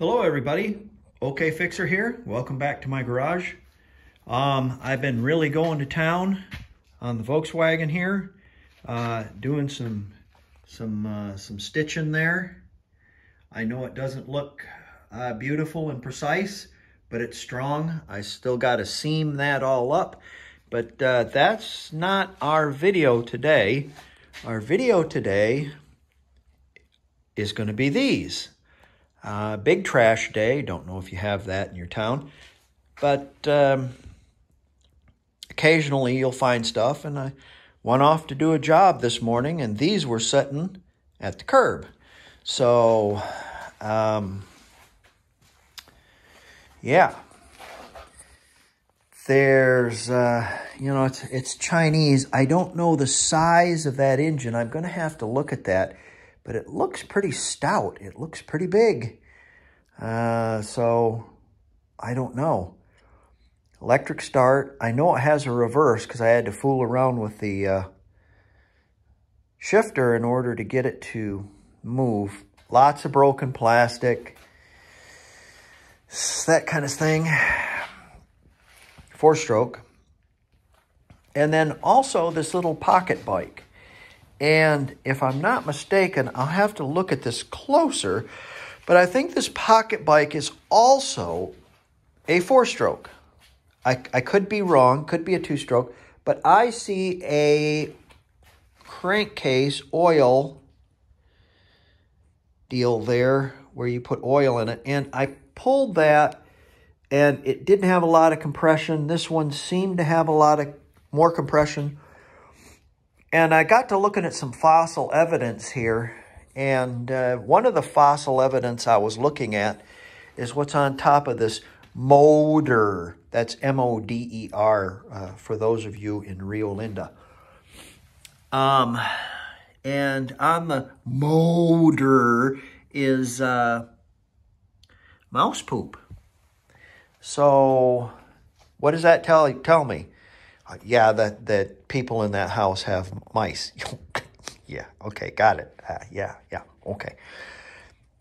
Hello everybody, OK Fixer here. Welcome back to my garage. Um, I've been really going to town on the Volkswagen here, uh, doing some some uh, some stitching there. I know it doesn't look uh, beautiful and precise, but it's strong. I still got to seam that all up, but uh, that's not our video today. Our video today is going to be these. Uh, big trash day. Don't know if you have that in your town, but um, occasionally you'll find stuff. And I went off to do a job this morning, and these were sitting at the curb. So, um, yeah. There's, uh, you know, it's, it's Chinese. I don't know the size of that engine. I'm going to have to look at that but it looks pretty stout. It looks pretty big. Uh, so I don't know. Electric start. I know it has a reverse because I had to fool around with the uh, shifter in order to get it to move. Lots of broken plastic. That kind of thing. Four stroke. And then also this little pocket bike. And if I'm not mistaken, I'll have to look at this closer, but I think this pocket bike is also a four stroke. I, I could be wrong, could be a two stroke, but I see a crankcase oil deal there where you put oil in it. And I pulled that and it didn't have a lot of compression. This one seemed to have a lot of more compression. And I got to looking at some fossil evidence here. And uh, one of the fossil evidence I was looking at is what's on top of this motor. That's M-O-D-E-R uh, for those of you in Rio Linda. Um, and on the motor is uh, mouse poop. So what does that tell, tell me? Yeah, that, that people in that house have mice. yeah, okay, got it. Uh, yeah, yeah, okay.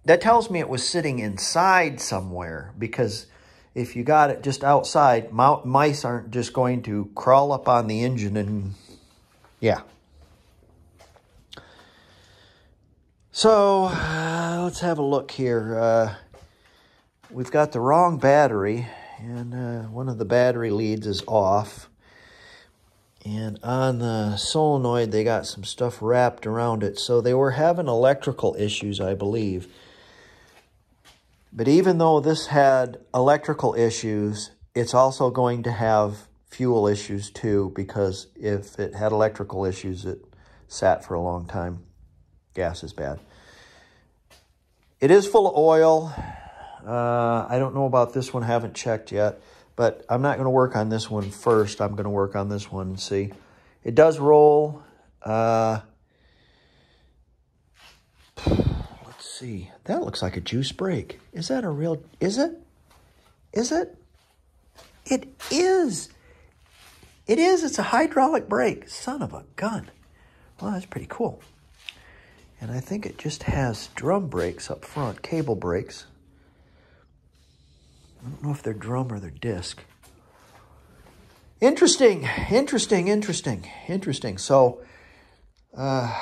That tells me it was sitting inside somewhere because if you got it just outside, mice aren't just going to crawl up on the engine and, yeah. So, uh, let's have a look here. Uh, we've got the wrong battery, and uh, one of the battery leads is off. And on the solenoid, they got some stuff wrapped around it. So they were having electrical issues, I believe. But even though this had electrical issues, it's also going to have fuel issues too, because if it had electrical issues, it sat for a long time. Gas is bad. It is full of oil. Uh, I don't know about this one, haven't checked yet. But I'm not going to work on this one first. I'm going to work on this one and see. It does roll. Uh, let's see. That looks like a juice brake. Is that a real... Is it? Is it? It is. It is. It's a hydraulic brake. Son of a gun. Well, that's pretty cool. And I think it just has drum brakes up front, cable brakes. I don't know if they're drum or they're disc. Interesting, interesting, interesting, interesting. So, uh,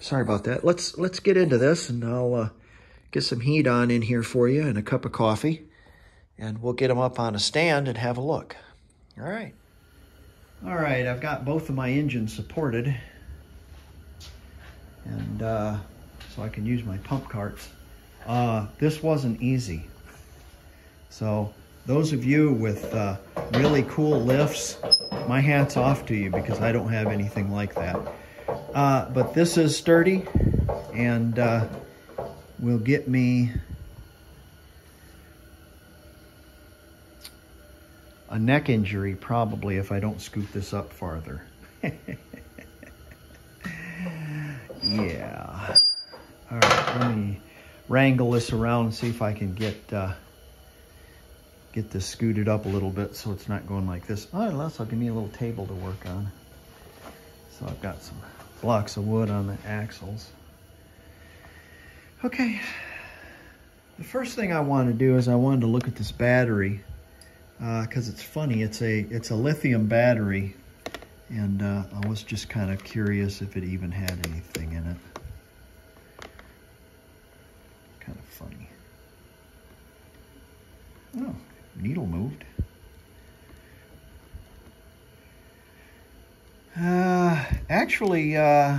sorry about that. Let's let's get into this, and I'll uh, get some heat on in here for you and a cup of coffee, and we'll get them up on a stand and have a look. All right. All right, I've got both of my engines supported, and uh, so I can use my pump carts. Uh, this wasn't easy. So those of you with uh, really cool lifts, my hat's off to you because I don't have anything like that. Uh, but this is sturdy and uh, will get me a neck injury probably if I don't scoop this up farther. yeah. All right, let me wrangle this around and see if I can get uh, get this scooted up a little bit so it's not going like this. Oh, I'll give me a little table to work on. So I've got some blocks of wood on the axles. Okay, The first thing I wanted to do is I wanted to look at this battery because uh, it's funny. It's a it's a lithium battery, and uh, I was just kind of curious if it even had anything in it. Kind of funny. Oh, needle moved. Uh, actually, uh,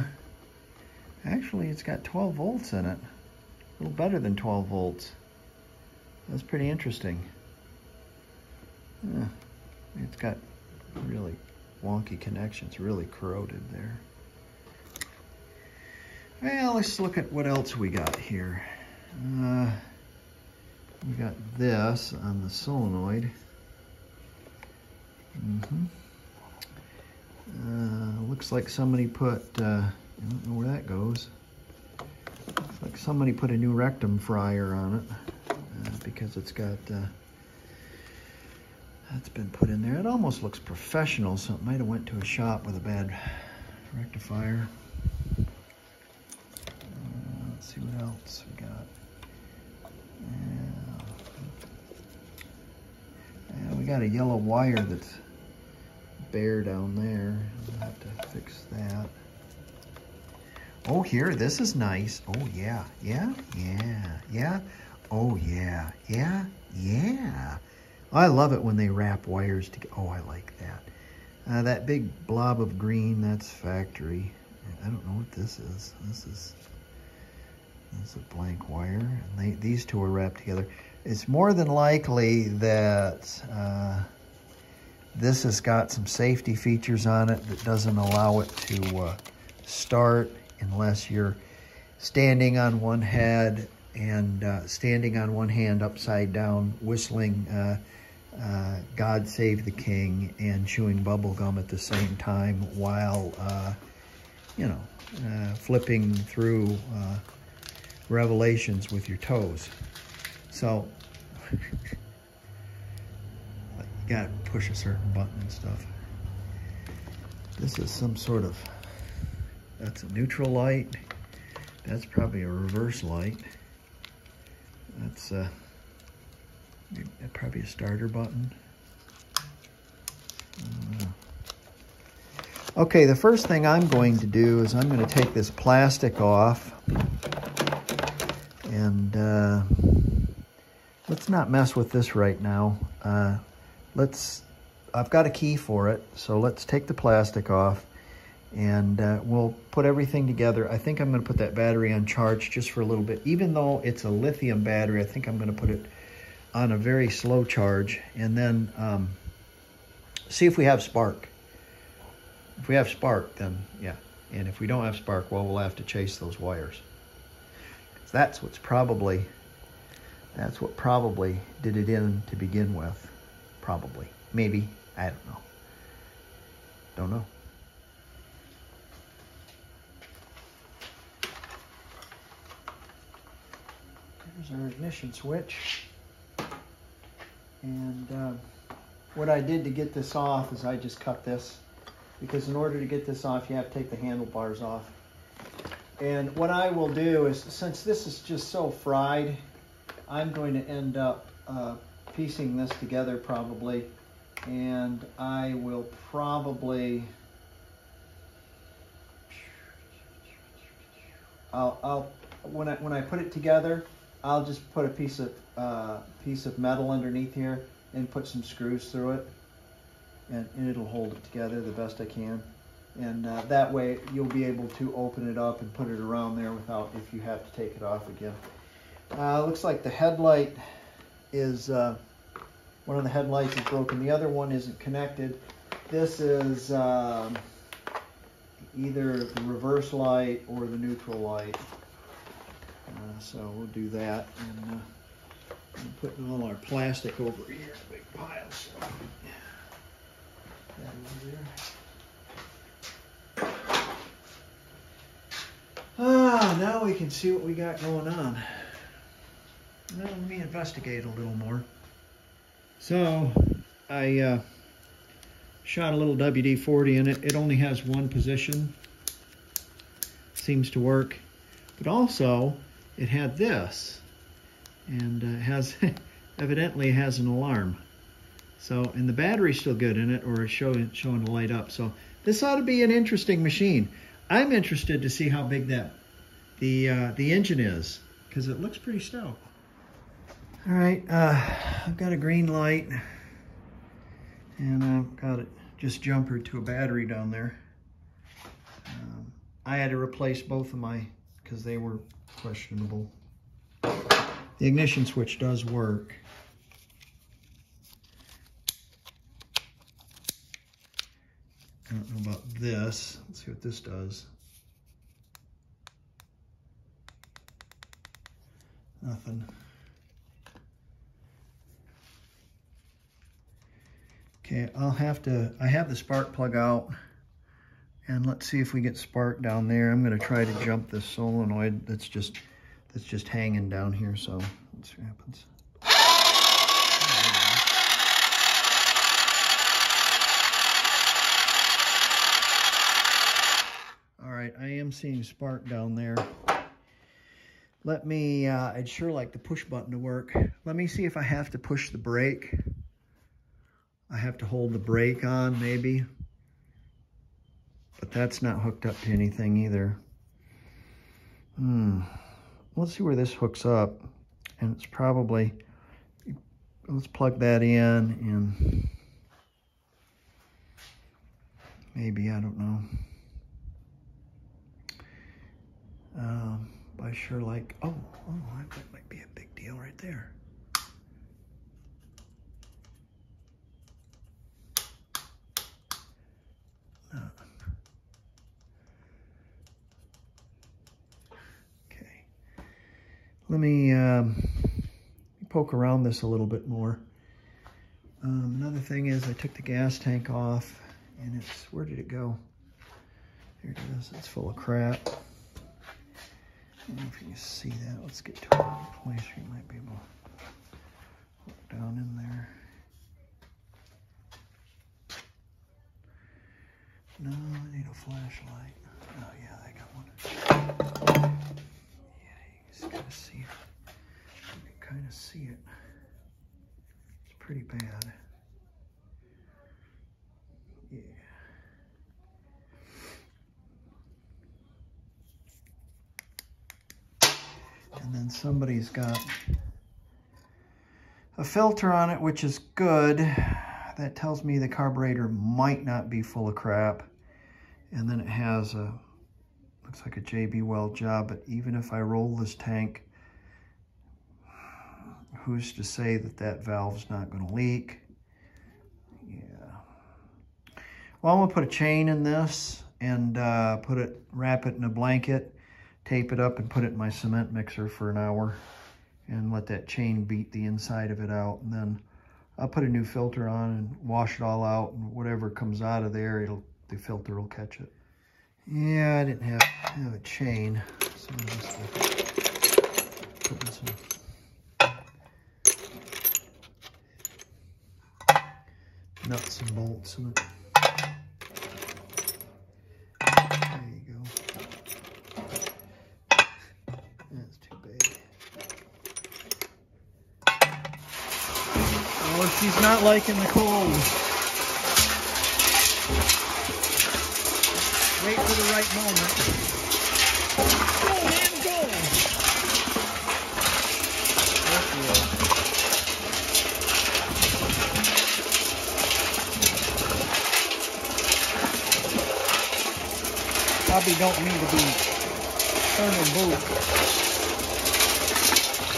actually, it's got 12 volts in it. A little better than 12 volts. That's pretty interesting. Yeah, it's got really wonky connections, really corroded there. Well, let's look at what else we got here. Uh, we got this on the solenoid. Mm -hmm. uh, looks like somebody put, uh, I don't know where that goes. Looks like somebody put a new rectum fryer on it uh, because it's got, uh, that's been put in there. It almost looks professional, so it might have went to a shop with a bad rectifier. Uh, let's see what else we got. Yeah, we got a yellow wire that's bare down there. I'll have to fix that. Oh, here, this is nice. Oh, yeah, yeah, yeah, yeah. Oh, yeah, yeah, yeah. I love it when they wrap wires together. Oh, I like that. Uh, that big blob of green, that's factory. I don't know what this is. This is, this is a blank wire. And they, these two are wrapped together. It's more than likely that uh, this has got some safety features on it that doesn't allow it to uh, start unless you're standing on one head and uh, standing on one hand upside down, whistling uh, uh, God Save the King and chewing bubble gum at the same time while, uh, you know, flipping through revelations with your toes. So, you gotta push a certain button and stuff. This is some sort of that's a neutral light. That's probably a reverse light. That's uh, probably a starter button. Uh, okay, the first thing I'm going to do is I'm going to take this plastic off. And uh, let's not mess with this right now. Uh, let's, I've got a key for it, so let's take the plastic off and uh, we'll put everything together. I think I'm going to put that battery on charge just for a little bit. Even though it's a lithium battery, I think I'm going to put it on a very slow charge and then um, see if we have spark. If we have spark, then yeah. And if we don't have spark, well, we'll have to chase those wires. That's what's probably, that's what probably did it in to begin with. Probably. Maybe. I don't know. Don't know. There's our ignition switch. And uh, what I did to get this off is I just cut this because in order to get this off, you have to take the handlebars off. And what I will do is, since this is just so fried, I'm going to end up uh, piecing this together probably. And I will probably, I'll, I'll when I when I put it together, I'll just put a piece of uh, piece of metal underneath here and put some screws through it and, and it'll hold it together the best I can and uh, that way you'll be able to open it up and put it around there without if you have to take it off again. Uh, looks like the headlight is uh, one of the headlights is broken the other one isn't connected this is um, either the reverse light or the neutral light uh, so we'll do that. And uh, putting all our plastic over here in a big pile. So. Ah, now we can see what we got going on. Now let me investigate a little more. So I uh, shot a little WD-40 in it. It only has one position. Seems to work. But also, it had this. and uh, has evidently has an alarm. So, and the battery's still good in it, or it's showing showing light up. So, this ought to be an interesting machine. I'm interested to see how big that the uh, the engine is because it looks pretty stout. All right, uh, I've got a green light, and I've got it just jumpered to a battery down there. Um, I had to replace both of my because they were questionable. The ignition switch does work. I don't know about this. Let's see what this does. Nothing. Okay, I'll have to, I have the spark plug out and let's see if we get spark down there. I'm gonna try to jump this solenoid that's just, that's just hanging down here. So let's see what happens. All right, I am seeing spark down there. Let me, uh, I'd sure like the push button to work. Let me see if I have to push the brake. I have to hold the brake on maybe. But that's not hooked up to anything either. Hmm. Let's see where this hooks up. And it's probably, let's plug that in and maybe, I don't know. Um, I sure like, oh, oh, that might be a big deal right there. Let me um, poke around this a little bit more. Um, another thing is I took the gas tank off and it's, where did it go? Here it is, it's full of crap. I don't know if you can see that. Let's get to a place where you might be able to look down in there. No, I need a flashlight. Oh yeah, I got one. Just gotta see it. You can kind of see it. It's pretty bad. Yeah. And then somebody's got a filter on it, which is good. That tells me the carburetor might not be full of crap. And then it has a, looks like a JB Weld job, but even if I roll this tank, who's to say that that valve's not gonna leak? Yeah. Well, I'm gonna put a chain in this and uh, put it, wrap it in a blanket tape it up and put it in my cement mixer for an hour and let that chain beat the inside of it out. And then I'll put a new filter on and wash it all out and whatever comes out of there, it'll the filter will catch it. Yeah, I didn't have, have a chain. So I'm just putting some nuts and bolts in it. oh she's not liking the cold. Wait for the right moment. Go, man! Probably don't need to be turning boot.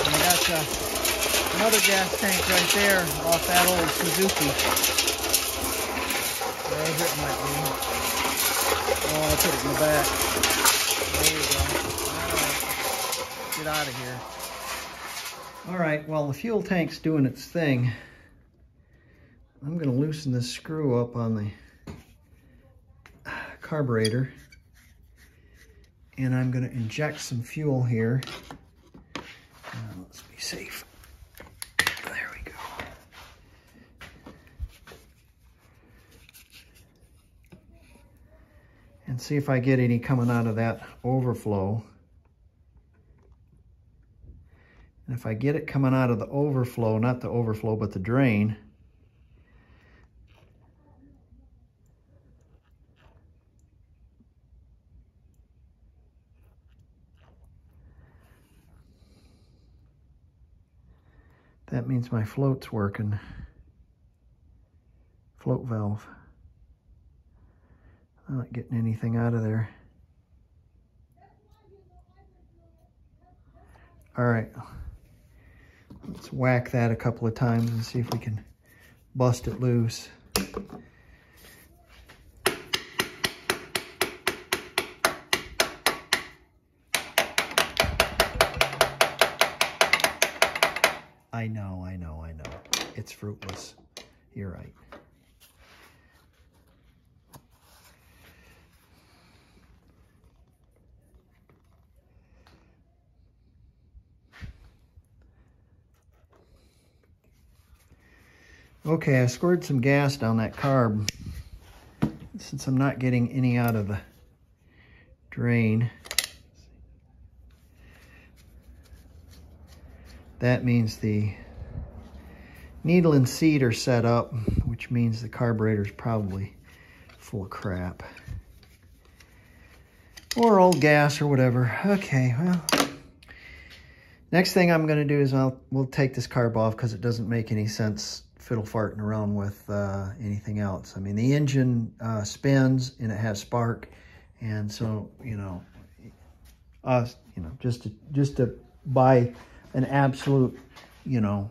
And got uh, another gas tank right there off that old Suzuki. There's it might be. Oh, I put it in the back. There you go. Get out of here. All right, well, the fuel tank's doing its thing. I'm going to loosen this screw up on the carburetor. And I'm going to inject some fuel here. let's be safe. And see if I get any coming out of that overflow. And if I get it coming out of the overflow, not the overflow, but the drain, that means my float's working. Float valve. Not getting anything out of there. All right, let's whack that a couple of times and see if we can bust it loose. I know, I know, I know. It's fruitless. You're right. Okay, I squirted some gas down that carb. Since I'm not getting any out of the drain, that means the needle and seat are set up, which means the carburetor is probably full of crap. Or old gas or whatever. Okay, well, next thing I'm going to do is I'll we'll take this carb off because it doesn't make any sense fiddle farting around with uh, anything else. I mean, the engine uh, spins and it has spark, and so you know, us, you know, just to just to buy an absolute, you know,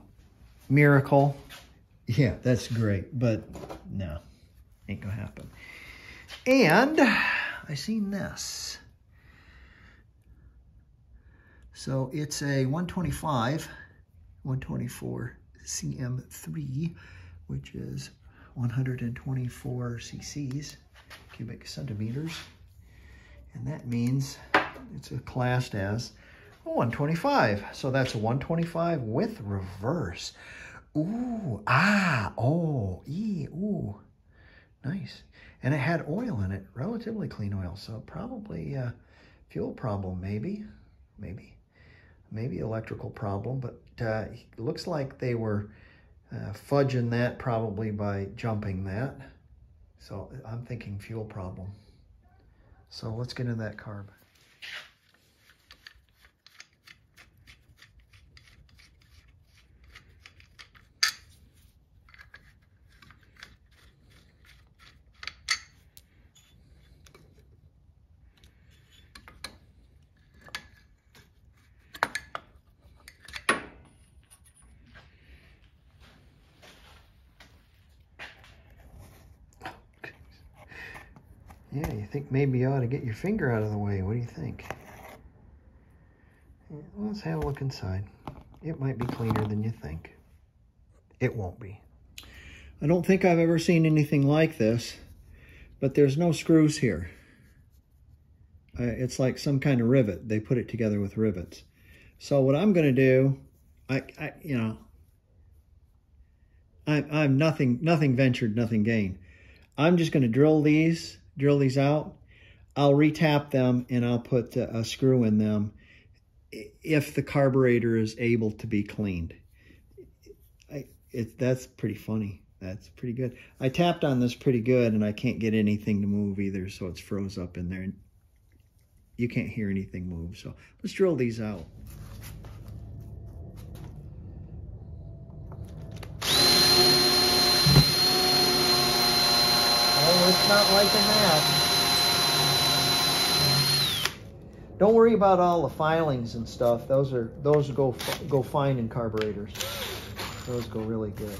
miracle. Yeah, that's great, but no, ain't gonna happen. And I seen this. So it's a 125, 124 CM3, which is 124 cc's, cubic centimeters. And that means it's a classed as 125. So that's a 125 with reverse. Ooh, ah, oh, ee, ooh, nice. And it had oil in it, relatively clean oil. So probably a fuel problem, maybe, maybe maybe electrical problem, but uh, looks like they were uh, fudging that probably by jumping that. So I'm thinking fuel problem. So let's get in that carb. Yeah, you think maybe you ought to get your finger out of the way. What do you think? Let's have a look inside. It might be cleaner than you think. It won't be. I don't think I've ever seen anything like this, but there's no screws here. It's like some kind of rivet. They put it together with rivets. So what I'm going to do, I, I, you know, I, I'm nothing, nothing ventured, nothing gained. I'm just going to drill these drill these out, I'll retap them and I'll put a screw in them if the carburetor is able to be cleaned. I, it, that's pretty funny. That's pretty good. I tapped on this pretty good and I can't get anything to move either, so it's froze up in there. You can't hear anything move, so let's drill these out. Oh, it's not liking that. Don't worry about all the filings and stuff. Those are those go go fine in carburetors. Those go really good.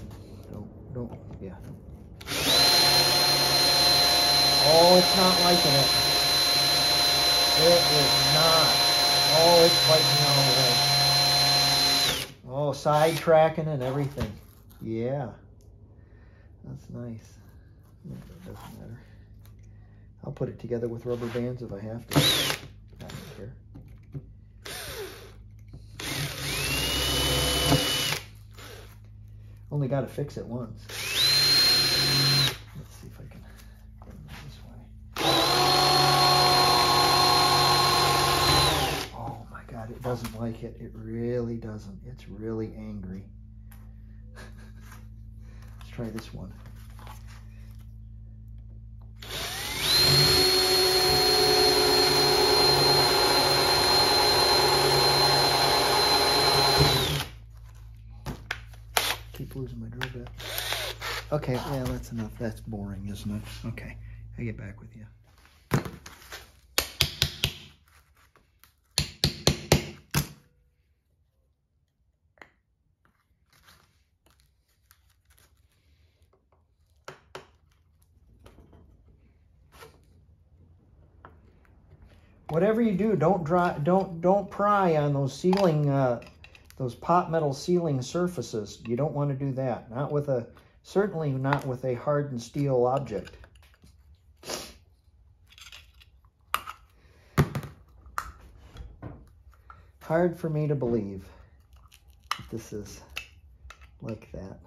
Don't don't yeah. Oh, it's not liking it. It is not. Oh, it's biting all the way. Oh, side tracking and everything. Yeah. That's nice. It doesn't matter. I'll put it together with rubber bands if I have to. I don't. Only got to fix it once. Let's see if I can get it this way. Oh my God, it doesn't like it. It really doesn't. It's really angry. Let's try this one. Losing my drill bit. Okay, yeah, that's enough. That's boring, isn't it? Okay, I'll get back with you. whatever you do, don't dry, don't don't pry on those ceiling, uh, those pot metal ceiling surfaces. You don't want to do that. Not with a, certainly not with a hardened steel object. Hard for me to believe that this is like that.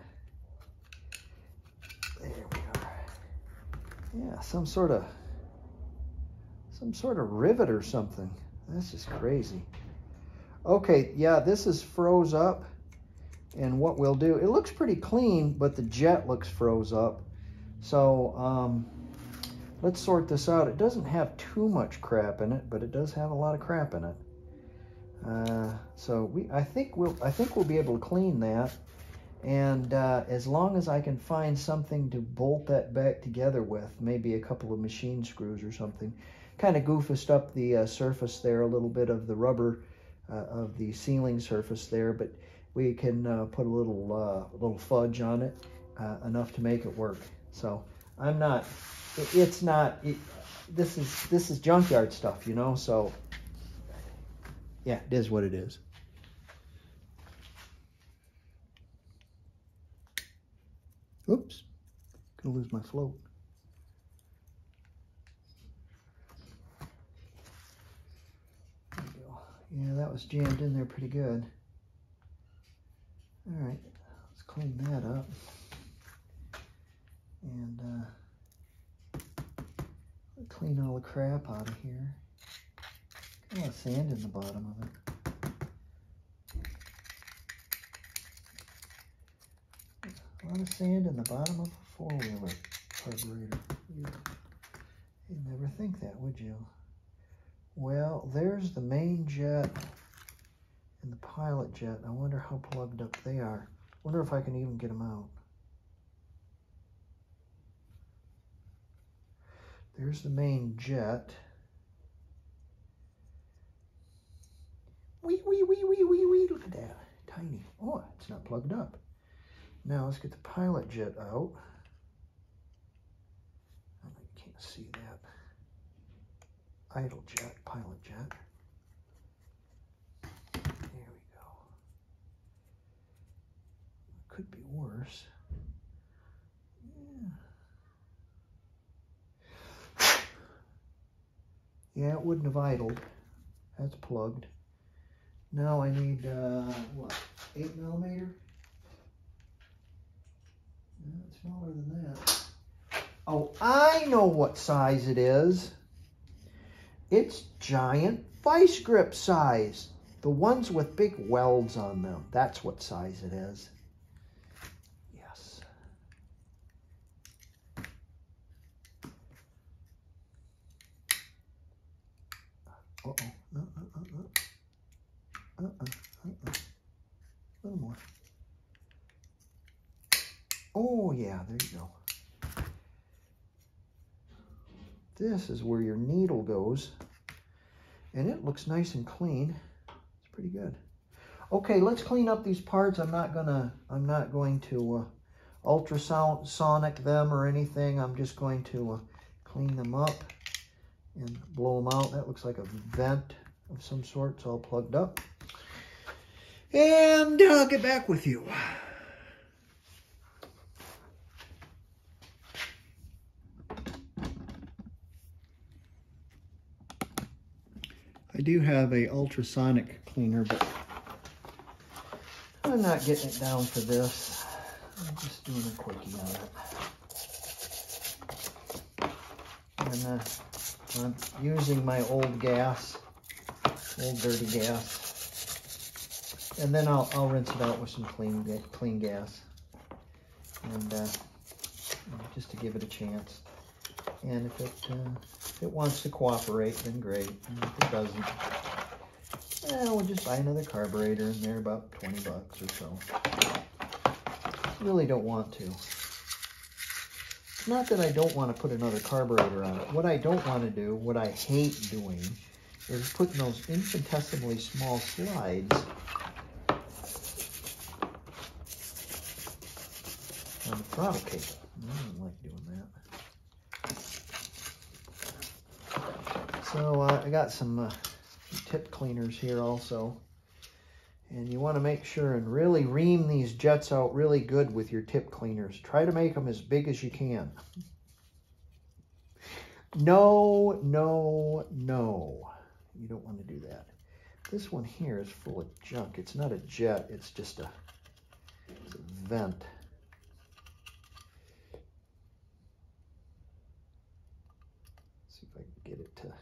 There we are. Yeah, some sort of some sort of rivet or something. That's just crazy. Okay, yeah, this is froze up. And what we'll do, it looks pretty clean, but the jet looks froze up. So um, let's sort this out. It doesn't have too much crap in it, but it does have a lot of crap in it. Uh, so we, I think we'll, I think we'll be able to clean that. And uh, as long as I can find something to bolt that back together with, maybe a couple of machine screws or something, kind of goofused up the uh, surface there, a little bit of the rubber of the ceiling surface there, but we can uh, put a little uh, little fudge on it, uh, enough to make it work. So I'm not, it, it's not, it, this is this is junkyard stuff, you know. So yeah, it is what it is. Oops, gonna lose my float. Yeah, that was jammed in there pretty good. All right, let's clean that up. And uh, clean all the crap out of here. Got a lot of sand in the bottom of it. A lot of sand in the bottom of a four-wheeler carburetor. You'd never think that, would you? Well, there's the main jet and the pilot jet. I wonder how plugged up they are. wonder if I can even get them out. There's the main jet. Wee, wee, wee, wee, wee, wee. Look at that. Tiny. Oh, it's not plugged up. Now let's get the pilot jet out. You can't see that idle jet, pilot jet. There we go. Could be worse. Yeah. yeah, it wouldn't have idled. That's plugged. Now I need, uh, what, 8 millimeter? It's smaller than that. Oh, I know what size it is. It's giant vice grip size. The ones with big welds on them. That's what size it is. Yes. Uh-oh. Uh, uh, uh, uh. Uh-uh. Uh-uh. A little more. Oh, yeah. There you go. This is where your needle goes. And it looks nice and clean. It's pretty good. Okay, let's clean up these parts. I'm not gonna, I'm not going to uh, ultrasonic them or anything. I'm just going to uh, clean them up and blow them out. That looks like a vent of some sort. It's all plugged up. And I'll get back with you. I do have a ultrasonic cleaner, but I'm not getting it down for this. I'm just doing a quickie on it. And uh, I'm using my old gas, old dirty gas. and then I'll, I'll rinse it out with some clean, clean gas. And uh, just to give it a chance. And if it, uh, it wants to cooperate, then great. And if it doesn't, eh, we'll just buy another carburetor and they're about 20 bucks or so. Really don't want to. Not that I don't want to put another carburetor on it. What I don't want to do, what I hate doing, is putting those infinitesimally small slides on the throttle cable. I don't like doing that. So uh, I got some uh, tip cleaners here also. And you want to make sure and really ream these jets out really good with your tip cleaners. Try to make them as big as you can. No, no, no. You don't want to do that. This one here is full of junk. It's not a jet, it's just a, it's a vent. see if I can get it to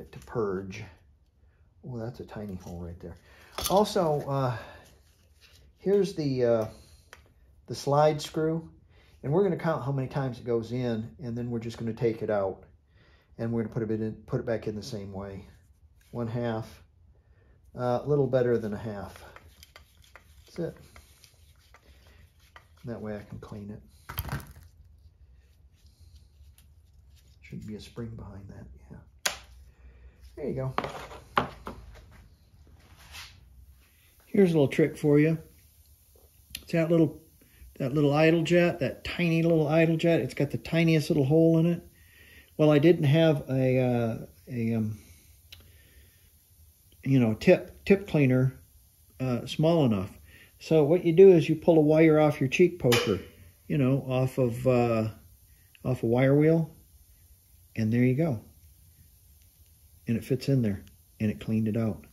it to purge. Oh, that's a tiny hole right there. Also, uh, here's the uh, the slide screw, and we're going to count how many times it goes in, and then we're just going to take it out, and we're going to put it in, put it back in the same way. One half, uh, a little better than a half. That's it. That way I can clean it. Shouldn't be a spring behind that, yeah. There you go. Here's a little trick for you. It's that little that little idle jet, that tiny little idle jet. It's got the tiniest little hole in it. Well, I didn't have a uh, a um, you know tip tip cleaner uh, small enough. So what you do is you pull a wire off your cheek poker, you know, off of uh, off a wire wheel, and there you go. And it fits in there, and it cleaned it out.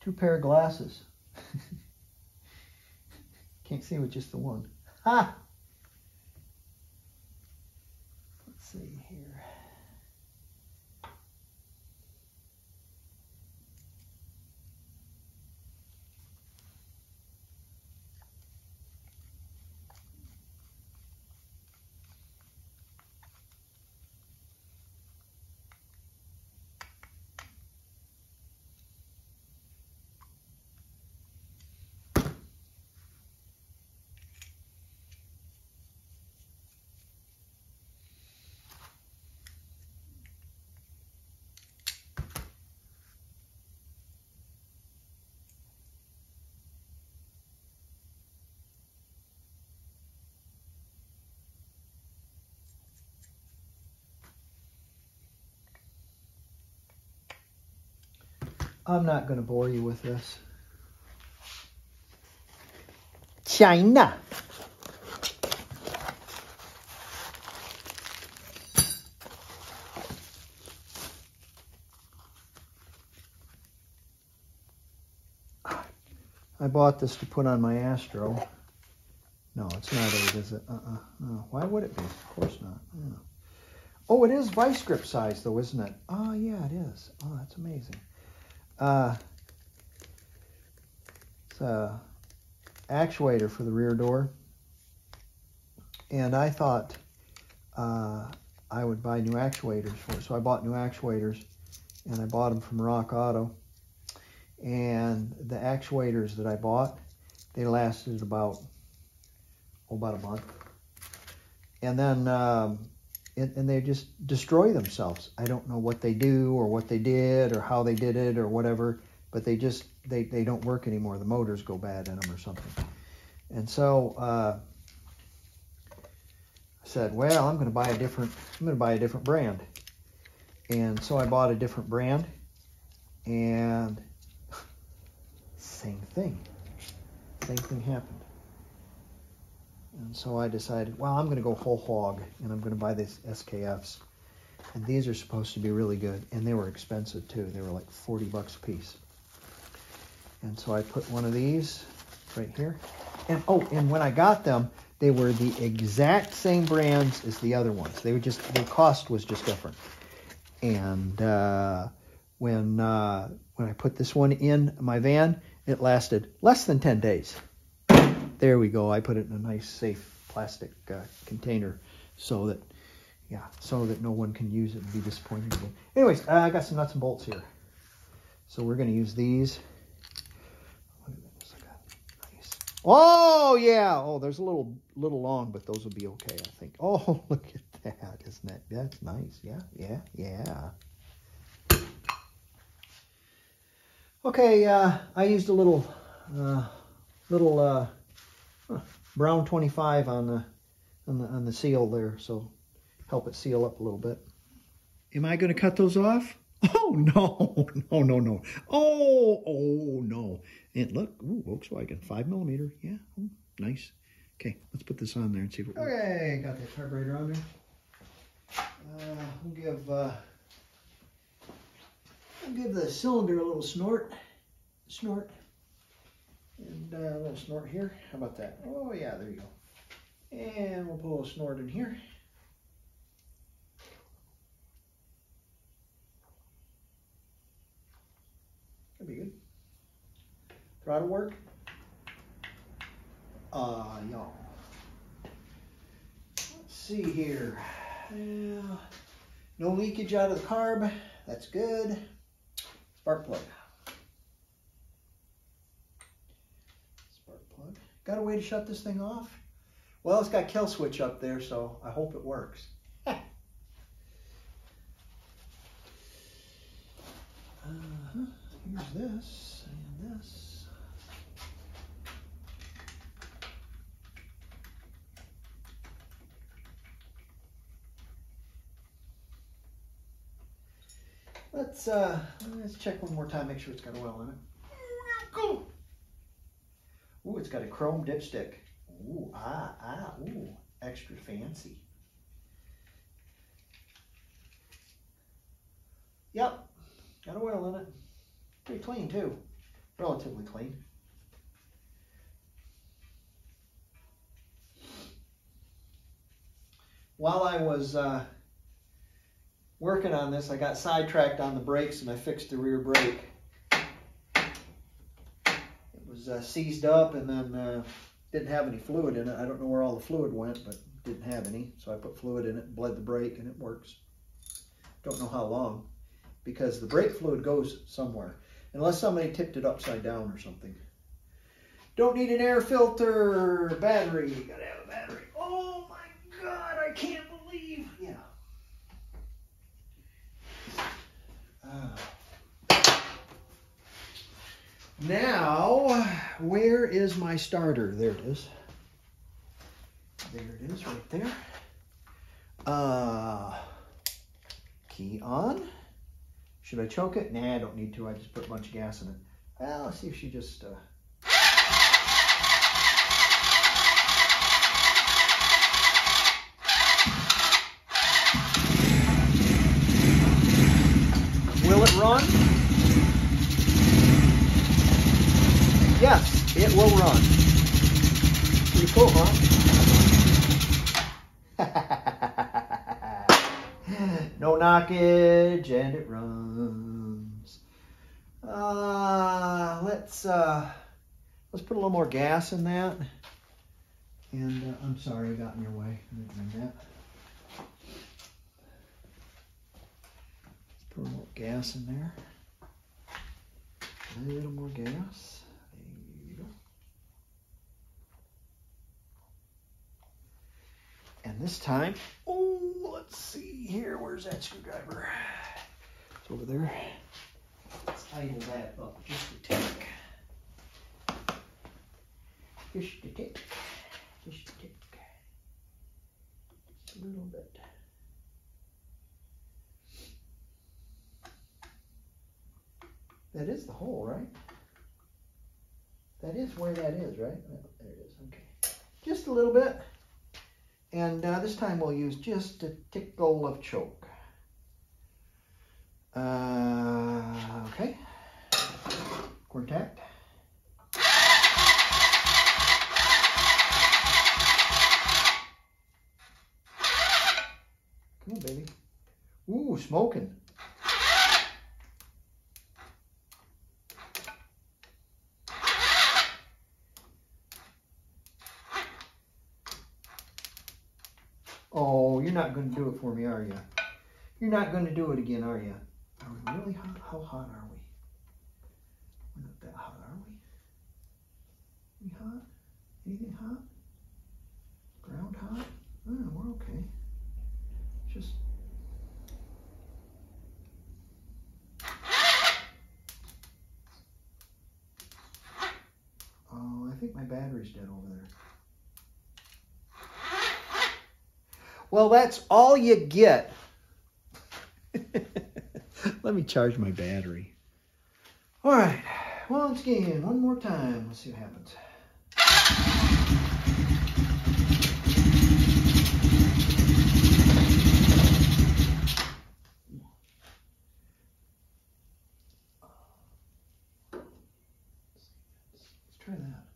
Two pair of glasses. Can't see with just the one. Ha! Let's see here. I'm not going to bore you with this. China. I bought this to put on my Astro. No, it's not eight, is it? Uh-uh. No. Why would it be? Of course not. Oh, it is vice grip size, though, isn't it? Oh, yeah, it is. Oh, that's amazing. Uh, it's a actuator for the rear door. And I thought uh, I would buy new actuators for it. So I bought new actuators and I bought them from Rock Auto. And the actuators that I bought, they lasted about, oh, about a month. And then um, and, and they just destroy themselves. I don't know what they do or what they did or how they did it or whatever, but they just they, they don't work anymore. The motors go bad in them or something. And so uh, I said, well, I'm going to buy a different I'm going to buy a different brand. And so I bought a different brand, and same thing. Same thing happened. And so I decided, well, I'm going to go whole hog, and I'm going to buy these SKFs. And these are supposed to be really good, and they were expensive too. They were like 40 bucks a piece. And so I put one of these right here. And oh, and when I got them, they were the exact same brands as the other ones. They were just the cost was just different. And uh, when uh, when I put this one in my van, it lasted less than 10 days. There we go. I put it in a nice, safe plastic uh, container so that yeah, so that no one can use it and be disappointed. Anyways, uh, I got some nuts and bolts here. So we're going to use these. Oh, yeah. Oh, there's a little little long, but those will be okay, I think. Oh, look at that. Isn't that? That's nice. Yeah, yeah, yeah. Okay, uh, I used a little, uh, little uh, brown 25 on the, on the on the seal there, so help it seal up a little bit. Am I going to cut those off? Oh, no, no, no, no. Oh, oh, no. And look, ooh, Volkswagen, 5 millimeter. Yeah, ooh, nice. Okay, let's put this on there and see works. Okay, got that carburetor on there. Uh, we'll give, uh, we'll give the cylinder a little snort. Snort. And uh, a little snort here. How about that? Oh, yeah, there you go. And we'll put a snort in here. That'd be good. Throttle work? Uh, y'all. Let's see here. Yeah. No leakage out of the carb. That's good. Spark plug. Spark plug. Got a way to shut this thing off? Well, it's got kill switch up there, so I hope it works. uh-huh here's this and this. Let's uh let's check one more time, make sure it's got oil in it. Go. Ooh, it's got a chrome dipstick. Ooh, ah, ah, ooh, extra fancy. Yep, got oil in it. Pretty clean too, relatively clean. While I was uh, working on this, I got sidetracked on the brakes and I fixed the rear brake. It was uh, seized up and then uh, didn't have any fluid in it. I don't know where all the fluid went, but didn't have any. So I put fluid in it, bled the brake, and it works. Don't know how long because the brake fluid goes somewhere unless somebody tipped it upside down or something. Don't need an air filter, battery, you gotta have a battery. Oh my God, I can't believe, yeah. Uh, now, where is my starter? There it is. There it is, right there. Uh, key on. Should I choke it? Nah, I don't need to. I just put a bunch of gas in it. Well, let's see if she just... Uh... Will it run? Yes, it will run. Pretty cool, huh? no knockage, and it runs. Uh, let's uh, let's put a little more gas in that. And uh, I'm sorry I got in your way. I didn't mean that. Let's put a little gas in there. A little more gas. And this time, oh, let's see here. Where's that screwdriver? It's over there. Let's tighten that up just a tick. Just a tick. Just a tick. Just a little bit. That is the hole, right? That is where that is, right? There it is, okay. Just a little bit. And uh, this time we'll use just a tickle of choke. Uh, okay. Quartet. Come on, baby. Ooh, smoking. Oh, you're not going to do it for me, are you? You're not going to do it again, are you? Are we really hot? How hot are we? We're not that hot, are we? We hot? Anything hot? Ground hot? Oh, we're okay. Just. Oh, I think my battery's dead over there. Well, that's all you get. Let me charge my battery. All right, once again, one more time. Let's see what happens. Let's try that.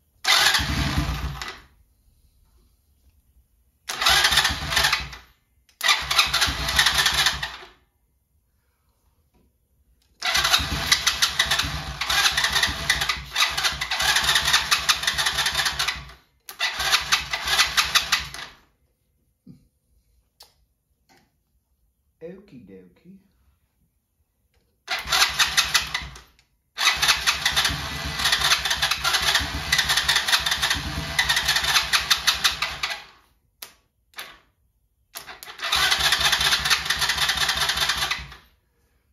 Okie.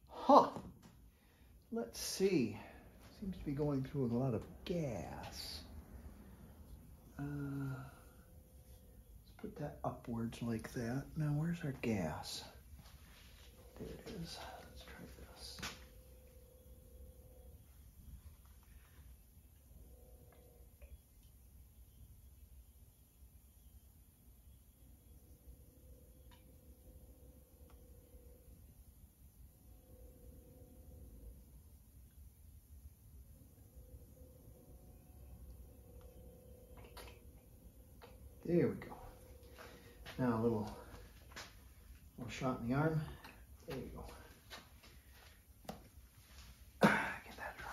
Huh. Let's see. Seems to be going through a lot of gas. Uh, let's put that upwards like that. Now, where's our gas? There it is. Let's try this. There we go. Now a little, little shot in the arm. There you go. Get that dry.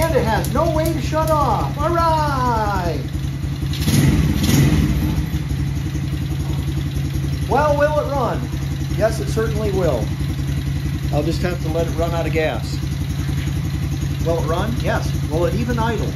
And it has no way to shut off. All right. Well, will it run? Yes, it certainly will. I'll just have to let it run out of gas. Will it run? Yes. Will it even idle?